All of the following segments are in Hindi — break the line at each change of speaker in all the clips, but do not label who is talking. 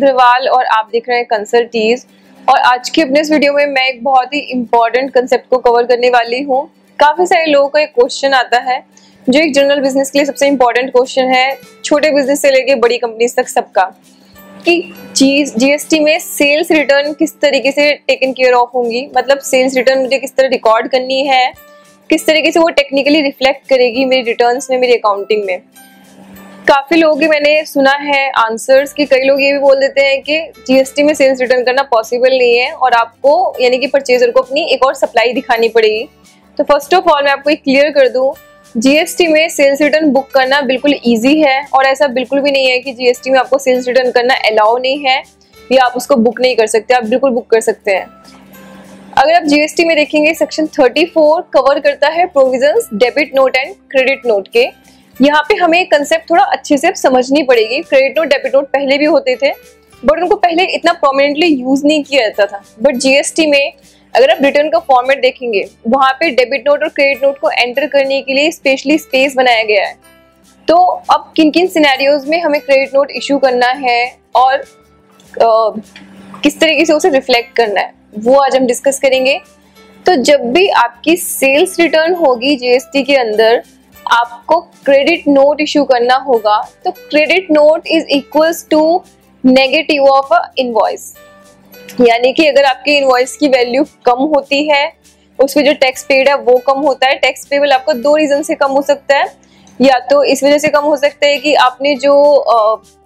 अग्रवाल और आप देख रहे हैं कंसल्टीज और आज के अपने इस वीडियो में मैं एक बहुत ही इम्पोर्टेंट कंसेप्ट को कवर करने वाली हूँ। काफ़ी सारे लोगों का एक क्वेश्चन आता है, जो एक जनरल बिज़नेस के लिए सबसे इम्पोर्टेंट क्वेश्चन है, छोटे बिज़नेस से लेके बड़ी कंपनीज़ तक सबका, कि चीज़ जीएसटी में सेल्स रिटर्न किस तरीके से टेकन केयर ऑफ़ होंगी? मतलब सेल्स रिटर्न मुझे किस तरह रिकॉर्ड करनी है? किस तरीके से वो टेक्निकली रिफ्लेक्ट करेगी मेरी रिटर्न्स में, मेरी अकाउंटिंग में? काफ़ी लोगों की मैंने सुना है आंसर्स कि कई लोग ये भी बोल देते हैं कि जीएसटी में सेल्स रिटर्न करना पॉसिबल नहीं है और आपको यानी कि परचेजर को अपनी एक और सप्लाई दिखानी पड़ेगी। तो फ़र्स्ट ऑफ़ ऑल मैं आपको एक क्लियर कर दूँ जीएसटी में सेल्स रिटर्न बुक करना बिल्कुल ईजी है और ऐसा बिल्कुल भी नहीं है कि जीएसटी में आपको सेल्स रिटर्न करना अलाउ नहीं है या आप उसको बुक नहीं कर सकते, आप बिल्कुल बुक कर सकते हैं। अगर आप जीएसटी में देखेंगे सेक्शन 34 कवर करता है provisions debit note and credit note के। यहाँ पे हमें कंसेप्ट थोड़ा अच्छे से समझनी पड़ेगी। क्रेडिट नोट डेबिट नोट पहले भी होते थे बट उनको पहले इतना प्रोमिनेंटली यूज़ नहीं किया जाता था। बट जीएसटी में अगर आप रिटर्न का फॉर्मेट देखेंगे वहाँ पे डेबिट नोट और क्रेडिट नोट को एंटर करने के लिए स्पेशली स्पेस बनाया गया है। तो अब किन किन सिनेरियोज में हमें क्रेडिट नोट इशू करना है और आ, किस तरीके से उसे रिफ्लेक्ट करना है वो आज हम डिस्कस करेंगे। तो जब भी आपकी सेल्स रिटर्न होगी जीएसटी के अंदर आपको क्रेडिट नोट इशू करना होगा तो credit note is equals to negative of a invoice यानी कि अगर आपकी इनवॉइस की वैल्यू कम होती है उसमें जो टैक्स पेड है, वो कम होता है। टैक्स पेबल आपको दो रीजन से कम हो सकता है। या तो इस वजह से कम हो सकता है कि आपने जो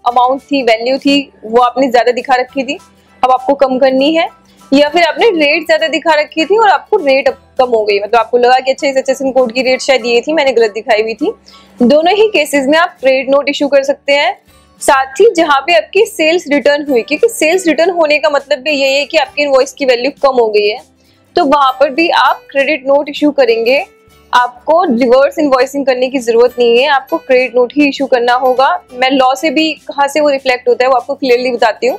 अमाउंट थी वैल्यू थी, वो आपने ज़्यादा दिखा रखी थी। अब आपको कम करनी है। या फिर आपने रेट ज़्यादा दिखा रखी थी और आपको रेट कम हो गई। मतलब आपको लगा कि अच्छा इस एच कोड की रेट शायद ये थी, मैंने गलत दिखाई हुई थी। दोनों ही केसेस में आप क्रेडिट नोट इशू कर सकते हैं। साथ ही जहाँ पे आपकी सेल्स रिटर्न हुई, क्योंकि सेल्स रिटर्न होने का मतलब भी यही है कि आपकी इनवॉइस की वैल्यू कम हो गई है। तो वहाँ पर भी आप क्रेडिट नोट इशू करेंगे। आपको रिवर्स इन्वॉइसिंग करने की ज़रूरत नहीं है। आपको क्रेडिट नोट ही इशू करना होगा। मैं लॉ से भी कहाँ से वो रिफ्लेक्ट होता है, वो आपको क्लियरली बताती हूँ।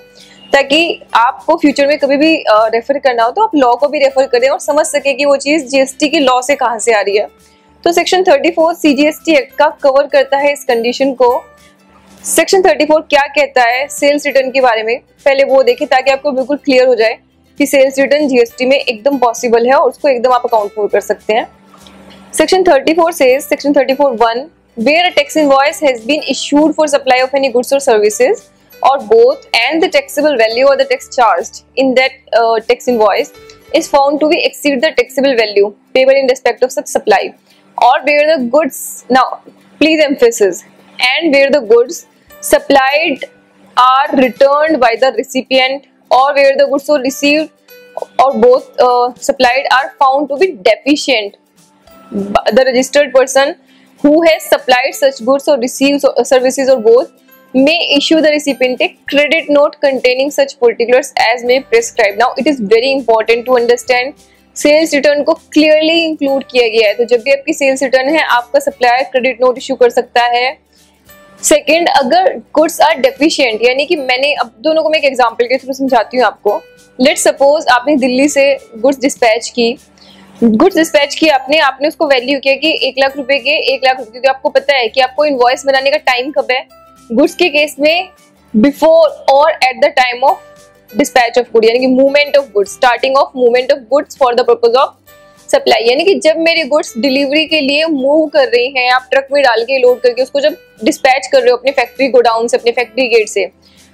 ताकि आपको फ्यूचर में कभी भी रेफर करना हो तो आप लॉ को भी रेफर करें और समझ सके कि वो चीज़ जीएसटी की लॉ से कहाँ से आ रही है। तो सेक्शन 34 सीजीएसटी एक्ट का कवर करता है इस कंडीशन को। सेक्शन 34 क्या कहता है? सेल्स रिटर्न के बारे में। पहले वो देखें ताकि आपको बिल्कुल क्लियर हो जाए कि सेल्स रिटर्न जीएसटी में एकदम पॉसिबल है और उसको एकदम आप अकाउंट फॉर कर सकते हैं। सेक्शन 34 से section 34 one where a tax invoice has been issued for supply of any goods और services or both and the taxable value or the tax charged in that uh, tax invoice is found to be exceed the taxable value payable in respect of such supply or where the goods now please emphasis and where the goods supplied are returned by the recipient or where the goods are received or both uh, supplied are found to be deficient. The registered person who has supplied such goods or received services or both may issue the recipient a credit note containing such particulars as may prescribe. Now, it is very important to understand sales return को क्लियरली इंक्लूड किया गया है। तो जब भी आपकी सेल्स रिटर्न है, आपका सप्लायर क्रेडिट नोट इशू कर सकता है। सेकेंड अगर गुड्स आर डेफिशिएंट यानी कि मैंने अब दोनों को मैं एक एग्जांपल के थ्रू समझाती हूँ आपको। लेट सपोज़ आपने दिल्ली से गुड्स डिस्पैच की। गुड्स डिस्पैच की आपने आपने उसको वैल्यू किया कि एक लाख रुपए के, एक लाख रुपए क्योंकि आपको पता है कि आपको इनवॉइस बनाने का टाइम कब है? गुड्स के केस में बिफोर और at the time of dispatch of good यानी कि movement of goods starting of movement of goods for the purpose of supply यानी कि जब मेरे गुड्स डिलीवरी के लिए मूव कर रही हैं, आप ट्रक में डाल के लोड करके उसको जब डिस्पैच कर रहे हो अपने फैक्ट्री गोडाउन से, अपने फैक्ट्री गेट से,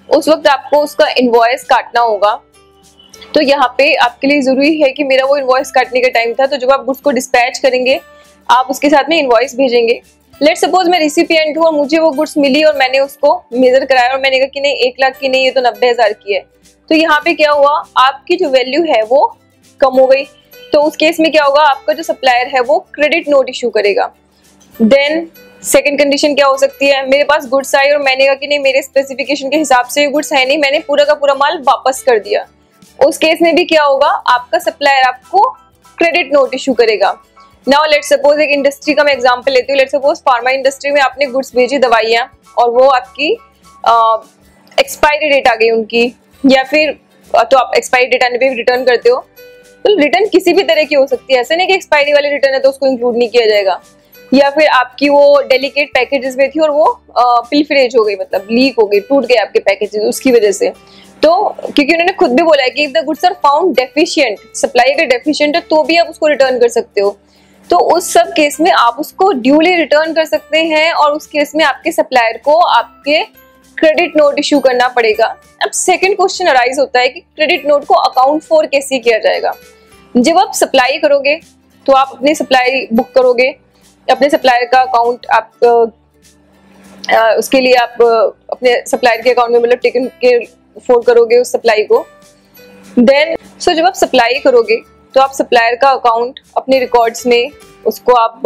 उस वक्त आपको उसका इन्वॉइस काटना होगा। तो यहाँ पे आपके लिए ज़रूरी है कि मेरा वो इन्वॉइस काटने का टाइम था तो जब आप गुड्स को डिस्पैच करेंगे, आप उसके साथ में इन्वॉइस भेजेंगे। लेट सपोज़ मैं रिसिपियंट हूँ और मुझे वो गुड्स मिली और मैंने उसको मेजर कराया और मैंने कहा कि नहीं, एक लाख की नहीं, ये तो नब्बे हज़ार की है। तो यहाँ पे क्या हुआ? आपकी जो वैल्यू है वो कम हो गई। तो उस केस में क्या होगा? आपका जो सप्लायर है वो क्रेडिट नोट इशू करेगा। देन सेकेंड कंडीशन क्या हो सकती है? मेरे पास गुड्स आई और मैंने कहा कि नहीं, मेरे स्पेसिफिकेशन के हिसाब से गुड्स है नहीं, मैंने पूरा का पूरा माल वापस कर दिया। उस केस में भी क्या होगा? आपका सप्लायर आपको क्रेडिट नोट इशू करेगा। नाउ लेट सपोज़ एक इंडस्ट्री का मैं एग्जांपल लेती हूँ। लेट सपोज़ फार्मा इंडस्ट्री में आपने गुड्स भेजी, दवाइयाँ, और वो आपकी एक्सपायरी डेट आ गई उनकी, या फिर तो आप एक्सपायरी डेट आने पे रिटर्न करते हो। तो रिटर्न किसी भी तरह की हो सकती है। ऐसा नहीं कि एक्सपायरी वाली रिटर्न है तो उसको इंक्लूड नहीं किया जाएगा। या फिर आपकी वो डेलिकेट पैकेजेस में थी और वो पिलफरेज हो गई मतलब लीक हो गई, टूट गए आपके पैकेजेस उसकी वजह से। तो क्योंकि उन्होंने खुद भी बोला है कि if the goods are found deficient supply अगर डेफिशिएंट है तो भी आप उसको रिटर्न कर सकते हो। तो उस सब केस में आप उसको ड्यूली रिटर्न कर सकते हैं और उस केस में आपके सप्लायर को आपके क्रेडिट नोट इशू करना पड़ेगा। अब सेकंड क्वेश्चन अराइज होता है कि क्रेडिट नोट को अकाउंट फॉर कैसे किया जाएगा? जब आप सप्लाई करोगे तो आप अपनी सप्लाई बुक करोगे अपने सप्लायर का अकाउंट आप आ, उसके लिए आप अपने सप्लायर के अकाउंट में मतलब टेकन के फोर करोगे उस सप्लाई को। देन सो so जब आप सप्लाई करोगे तो आप सप्लायर का अकाउंट अपने रिकॉर्ड्स में उसको आप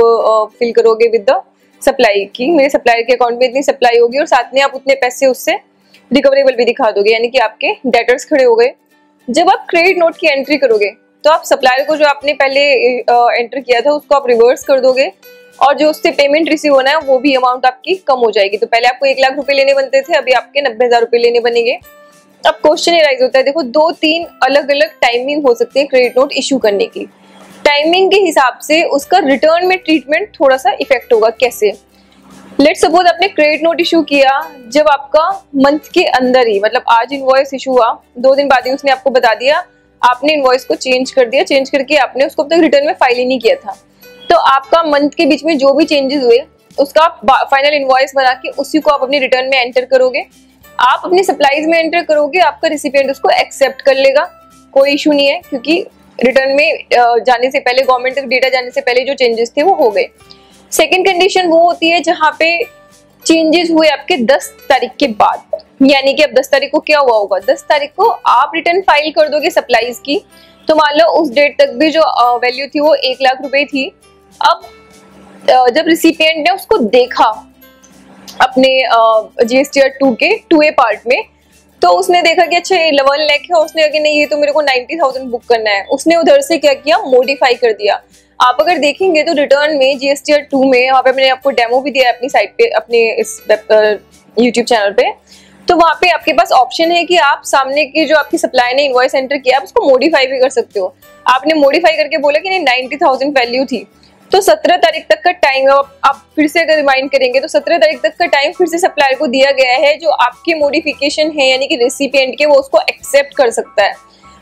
फिल करोगे विद द सप्लाई की। मेरे सप्लायर के अकाउंट में इतनी सप्लाई होगी और साथ में आप उतने पैसे उससे रिकवरेबल भी दिखा दोगे, यानी कि आपके डेटर्स खड़े हो गए। जब आप क्रेडिट नोट की एंट्री करोगे तो आप सप्लायर को जो आपने पहले एंटर किया था, उसको आप रिवर्स कर दोगे और जो उससे पेमेंट रिसीव होना है, वो भी अमाउंट आपकी कम हो जाएगी। तो पहले आपको एक लाख रुपए लेने बनते थे, अभी आपके नब्बे हज़ार रुपए लेने बनेंगे। अब क्वेश्चन राइज होता है। देखो, दो, तीन अलग अलग टाइमिंग हो सकती है क्रेडिट नोट इशू करने की टाइमिंग के हिसाब से उसका रिटर्न में ट्रीटमेंट थोड़ा सा इफ़ेक्ट होगा। कैसे? लेट सपोज़ आपने क्रेडिट नोट इशू किया, जब आपका मंथ के अंदर ही मतलब आज इनवॉइस इशू हुआ, दो दिन बाद ही उसने आपको बता दिया, आपने इनवॉइस को चेंज कर दिया चेंज करके आपने उसको अब तक रिटर्न में फ़ाइल ही नहीं किया था। तो आपका मंथ के बीच में जो भी चेंजेस हुए, उसका फाइनल इनवॉइस बना के उसी को आप अपने रिटर्न में एंटर करोगे। आप अपने सप्लाईज में एंटर करोगे, आपका रिसिपियंट उसको एक्सेप्ट कर लेगा। कोई इशू नहीं है, क्योंकि रिटर्न में जाने से पहले गवर्नमेंट तक डेटा जाने से पहले जो चेंजेस थे वो हो गए। सेकेंड कंडीशन वो होती है जहाँ पे चेंजेस हुए आपके 10 तारीख के बाद। यानी कि अब 10 तारीख को क्या हुआ होगा? 10 तारीख को आप रिटर्न फ़ाइल कर दोगे सप्लाईज की। तो मान लो उस डेट तक भी जो वैल्यू थी वो एक लाख रुपए थी। अब जब रिसिपियंट ने उसको देखा अपने जीएसटी टू के टू ए पार्ट में। तो उसने देखा कि अच्छा वन लैख है, उसने कहा कि नहीं, ये तो मेरे को नाइनटी थाउज़ेंड बुक करना है। उसने उधर से क्या किया? मोडिफाई कर दिया। आप अगर देखेंगे तो रिटर्न में जीएसटी टू में, वहाँ पे मैंने आपको डेमो भी दिया है अपनी साइट पे, अपने इस यूट्यूब चैनल पे। तो वहाँ पे आपके पास ऑप्शन है कि आप सामने की जो आपकी सप्लाई ने इन्वॉइस एंटर किया आप उसको मॉडिफाई भी कर सकते हो। आपने मॉडिफाई करके बोला कि नहीं नाइनटी थाउज़ेंड वैल्यू थी। तो सत्रह तारीख तक का टाइम आप, आप फिर से अगर रिमाइंड करेंगे तो सत्रह तारीख तक का टाइम फिर से सप्लायर को दिया गया है जो आपके मॉडिफिकेशन है यानी कि रेसिपियंट के वो उसको एक्सेप्ट कर सकता है।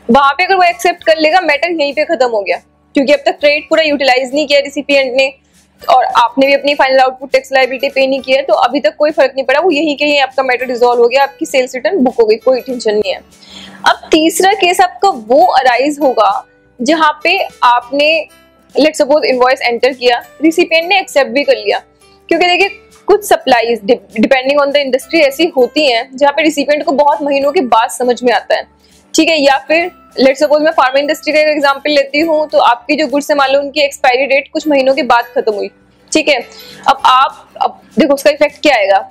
वहाँ पे अगर वो एक्सेप्ट कर लेगा मैटर यहीं पे खत्म हो गया। क्योंकि अब तक क्रेडिट पूरा यूटिलाइज नहीं किया रिसिपियंट ने और आपने भी अपनी फाइनल आउटपुट टैक्स लाइबिलिटी पे नहीं किया तो अभी तक कोई फ़र्क नहीं पड़ा। वो यही के आपका मैटर रिजोल्व हो गया आपकी सेल्स रिटर्न बुक हो गई कोई टेंशन नहीं है। अब तीसरा केस आपका वो अराइज होगा जहाँ पे आपने लेट सपोज़ इनवॉइस एंटर किया रिसिपियंट ने एक्सेप्ट भी कर लिया। क्योंकि देखिए, कुछ supplies depending on the industry ऐसी होती हैं, जहाँ पे रिसिपियंट को बहुत महीनों के बाद समझ में आता है। ठीक है, या फिर लेट सपोज़ मैं फार्मा इंडस्ट्री का एग्जांपल लेती हूँ तो आपकी जो गुड्स है, मान लो उनकी एक्सपायरी डेट कुछ महीनों के बाद खत्म हुई। ठीक है, अब आप, अब देखो उसका इफ़ेक्ट क्या आएगा।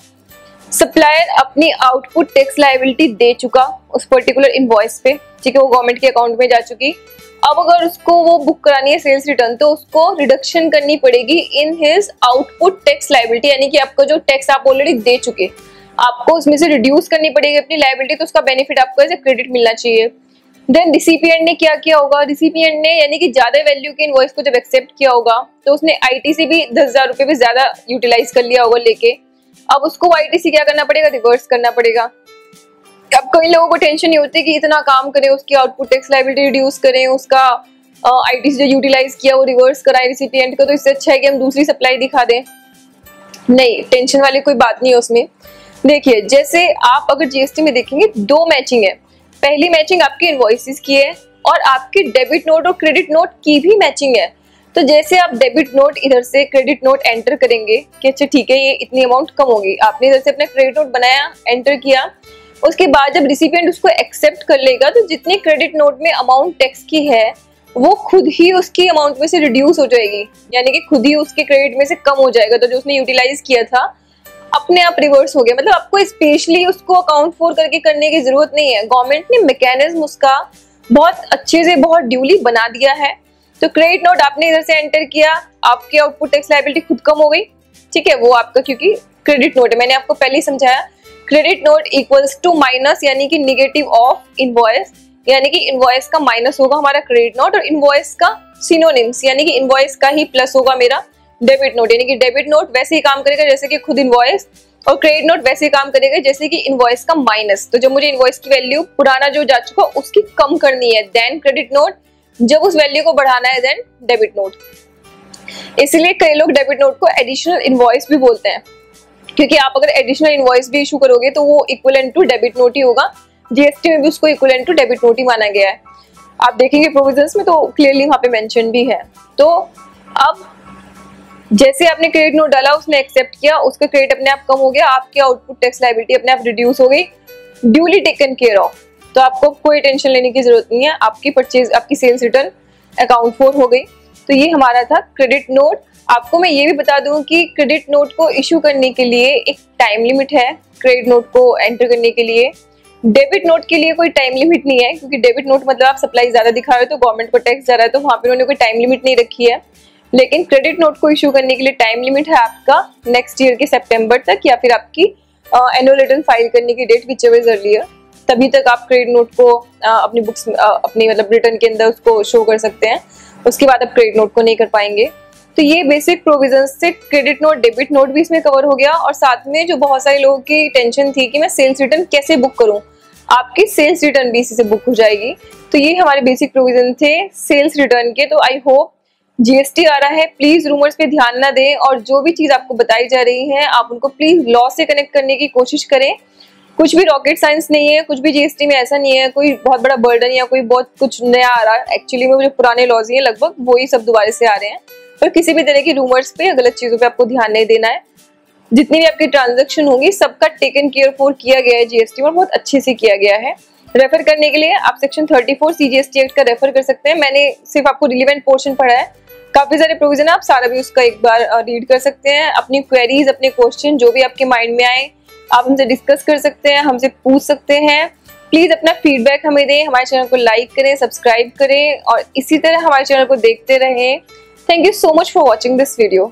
सप्लायर अपनी आउटपुट टैक्स लाइबिलिटी दे चुका उस पर्टिकुलर इन्वॉइस पे। ठीक है, वो गवर्नमेंट के अकाउंट में जा चुकी। अब अगर उसको वो बुक करानी है सेल्स रिटर्न तो उसको रिडक्शन करनी पड़ेगी in his output tax liability यानी कि आपका जो टैक्स आप ऑलरेडी दे चुके आपको उसमें से रिड्यूस करनी पड़ेगी अपनी लाइबिलिटी तो उसका बेनिफिट आपको एज ए क्रेडिट मिलना चाहिए। देन रिसिपियंट ने क्या किया होगा? रिसिपियंट ने यानी कि ज़्यादा वैल्यू के इनवॉइस को जब एक्सेप्ट किया होगा तो उसने आईटीसी भी दस हज़ार रुपये भी ज़्यादा यूटिलाइज कर लिया होगा लेके। अब उसको आईटीसी क्या करना पड़ेगा? रिवर्स करना पड़ेगा। अब कई लोगों को टेंशन नहीं होती कि इतना काम करें, उसकी आउटपुट टैक्स लाइबिलिटी रिड्यूस करें, उसका आईटीसी जो यूटिलाइज किया, वो रिवर्स कराए रिसिपियंट को तो इससे अच्छा है कि हम दूसरी सप्लाई दिखा दें। नहीं टेंशन वाली कोई बात नहीं है उसमें। देखिए, जैसे आप अगर जीएसटी में देखेंगे, दो मैचिंग है। पहली मैचिंग आपकी इनवॉइसिस की है और आपकी डेबिट नोट और क्रेडिट नोट की भी मैचिंग है। तो जैसे आप डेबिट नोट इधर से क्रेडिट नोट एंटर करेंगे कि अच्छा ठीक है, ये इतनी अमाउंट कम होगी। आपने इधर से अपना क्रेडिट नोट बनाया एंटर किया उसके बाद जब रिसिपियंट उसको एक्सेप्ट कर लेगा तो जितनी क्रेडिट नोट में अमाउंट टैक्स की है, वो खुद ही उसकी अमाउंट में से रिड्यूस हो जाएगी। यानी कि खुद ही उसके क्रेडिट में से कम हो जाएगा। तो जो उसने यूटिलाइज किया था, अपने आप रिवर्स हो गया। मतलब आपको स्पेशली उसको अकाउंट फोर करके करने की ज़रूरत नहीं है। गवर्नमेंट ने मैकेनिज्म उसका बहुत अच्छे से, बहुत ड्यूली बना दिया है। तो क्रेडिट नोट आपने इधर से एंटर किया, आपकी आउटपुट टैक्स लाइबिलिटी खुद कम हो गई। ठीक है, वो आपका क्योंकि क्रेडिट नोट है। मैंने आपको पहले ही समझाया credit note equals to minus यानी कि निगेटिव ऑफ़ इनवॉइस यानी कि इनवॉइस का माइनस होगा हमारा क्रेडिट नोट और इनवॉइस का सिनोनिम्स यानी कि इनवॉइस का ही प्लस होगा मेरा डेबिट नोट यानी कि डेबिट नोट वैसे ही काम करेगा जैसे कि खुद इनवॉइस और क्रेडिट नोट वैसे ही काम करेगा जैसे कि इनवॉइस का माइनस तो जब मुझे इनवॉइस की वैल्यू पुराना जो जा चुका उसकी कम करनी है देन क्रेडिट नोट जब उस वैल्यू को बढ़ाना है देन डेबिट नोट इसलिए कई लोग डेबिट नोट को एडिशनल इनवॉइस भी बोलते हैं। क्योंकि आप अगर एडिशनल इन्वॉइस भी इशू करोगे तो वो इक्वल टू डेबिट नोट ही होगा। जीएसटी में भी उसको इक्वल टू डेबिट नोट ही माना गया है। आप देखेंगे प्रोविज़न में तो क्लियरली वहाँ पे मेंशन भी है। तो अब, जैसे आपने क्रेडिट नोट डाला, उसने एक्सेप्ट किया, उसका क्रेडिट अपने आप कम हो गया, आपकी आउटपुट टैक्स लाइबिलिटी अपने आप रिड्यूस हो गई। ड्यूली टेकन केयर ऑफ़ तो आपको कोई टेंशन लेने की ज़रूरत नहीं है, आपकी परचेज आपकी सेल्स रिटर्न अकाउंट फोर हो गई। तो ये हमारा था क्रेडिट नोट आपको मैं ये भी बता दूँ कि क्रेडिट नोट को इशू करने के लिए एक टाइम लिमिट है क्रेडिट नोट को एंटर करने के लिए. डेबिट नोट के लिए कोई टाइम लिमिट नहीं है क्योंकि डेबिट नोट मतलब आप सप्लाई ज़्यादा दिखा रहे हो तो गवर्नमेंट को टैक्स जा रहा है तो वहाँ पर उन्होंने कोई टाइम लिमिट नहीं रखी है. लेकिन क्रेडिट नोट को इशू करने के लिए टाइम लिमिट है आपका नेक्स्ट ईयर के सेप्टेम्बर तक या फिर आपकी एनुअल रिटर्न फ़ाइल करने की डेट विच एवर अर्लियर तभी तक आप क्रेडिट नोट को uh, अपनी बुक्स अपनी मतलब रिटर्न के अंदर उसको शो कर सकते हैं. उसके बाद आप क्रेडिट नोट को नहीं कर पाएँगे। तो ये बेसिक प्रोविज़न से क्रेडिट नोट डेबिट नोट भी इसमें कवर हो गया और साथ में जो बहुत सारे लोगों की टेंशन थी कि मैं सेल्स रिटर्न कैसे बुक करूँ, आपकी सेल्स रिटर्न भी इसी से बुक हो जाएगी। तो ये हमारे बेसिक प्रोविज़न थे सेल्स रिटर्न के। तो आई होप जीएसटी आ रहा है। प्लीज़ रूमर्स पे ध्यान ना दें और जो भी चीज़ आपको बताई जा रही है, आप उनको प्लीज़ लॉ से कनेक्ट करने की कोशिश करें। कुछ भी रॉकेट साइंस नहीं है, कुछ भी जीएसटी में ऐसा नहीं है, कोई बहुत बड़ा बर्डन या कोई बहुत कुछ नया आ रहा है। एक्चुअली में जो पुराने लॉज हैं लगभग वही सब दोबारा से आ रहे हैं। पर किसी भी तरह की रूमर्स पे, गलत चीज़ों पे आपको ध्यान नहीं देना है। जितनी भी आपकी ट्रांजेक्शन होंगी, सबका टेकन केयर फॉर किया गया है जीएसटी में बहुत अच्छे से किया गया है। रेफर करने के लिए आप सेक्शन 34 सीजीएसटी एक्ट का रेफर कर सकते हैं। मैंने सिर्फ़ आपको रिलीवेंट पोर्शन पढ़ा है। काफ़ी सारे प्रोविज़न है, आप सारा भी उसका एक बार रीड कर सकते हैं। अपनी क्वेरीज अपने क्वेश्चन जो भी आपके माइंड में आए आप हमसे डिस्कस कर सकते हैं, हमसे पूछ सकते हैं। प्लीज़ अपना फीडबैक हमें दें, हमारे चैनल को लाइक करें सब्सक्राइब करें और इसी तरह हमारे चैनल को देखते रहें। Thank you so much for watching this video